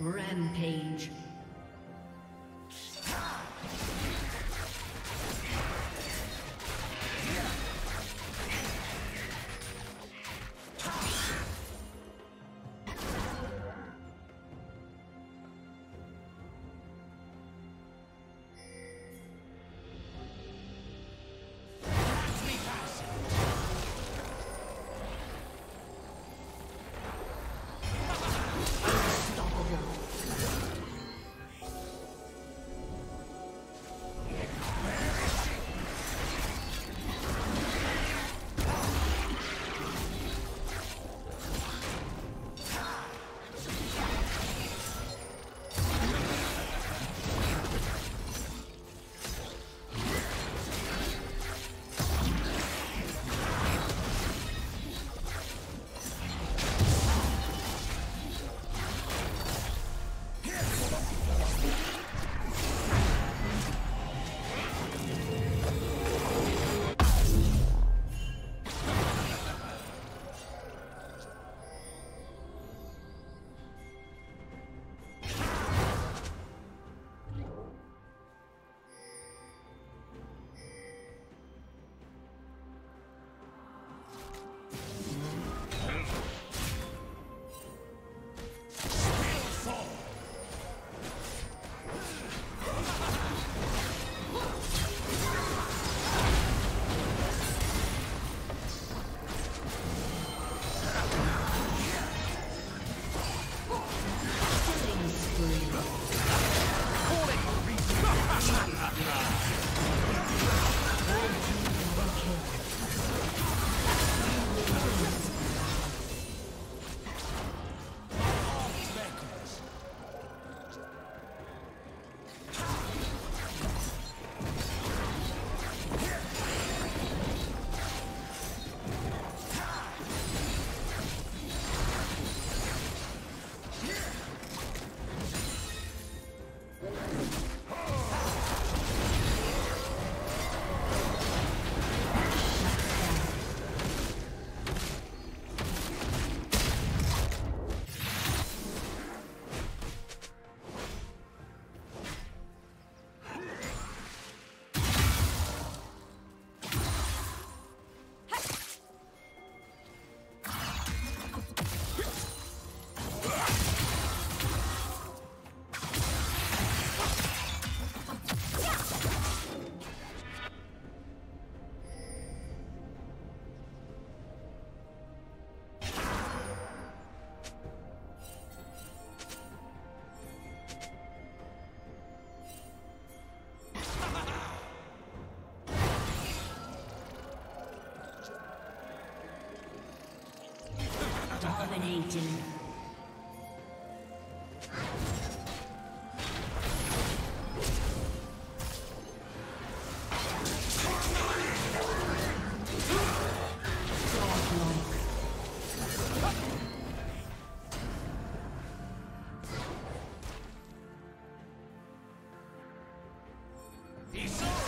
Rampage. Dominating. Shut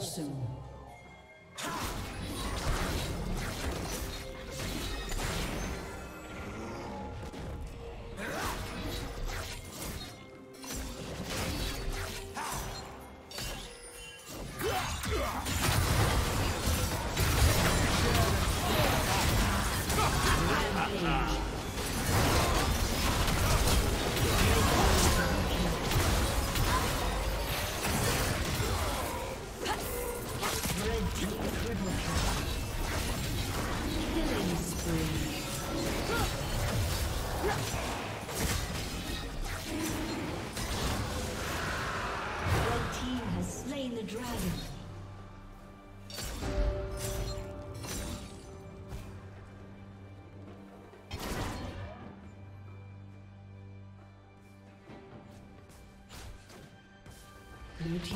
Soon.